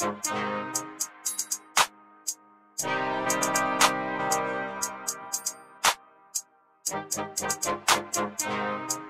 Thank you.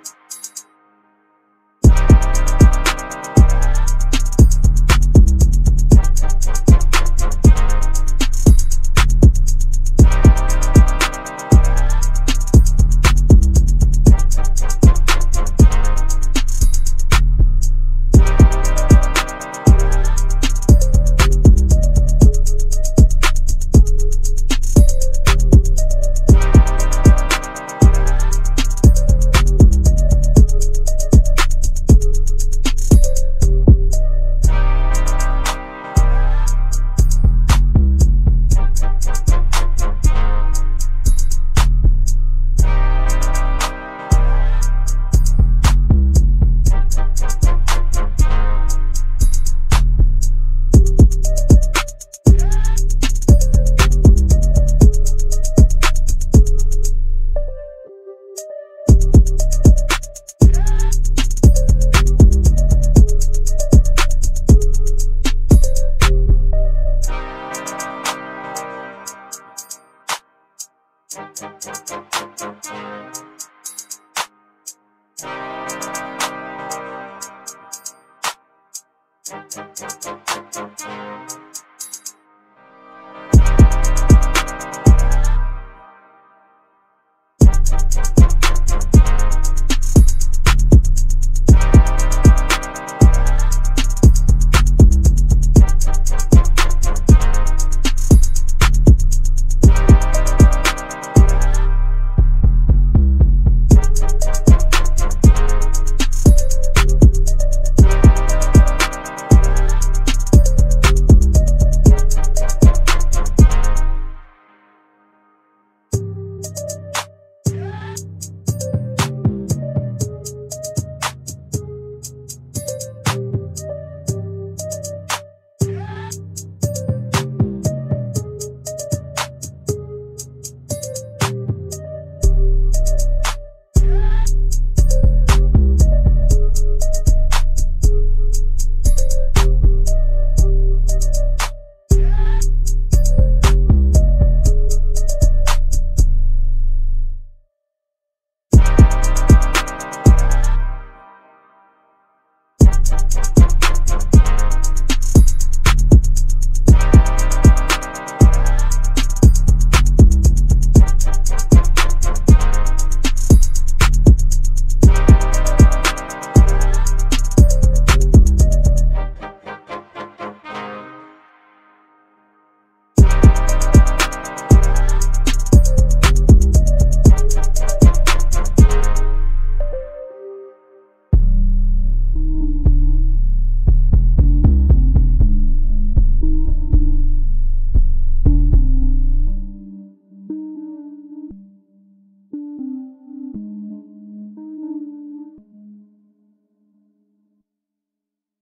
you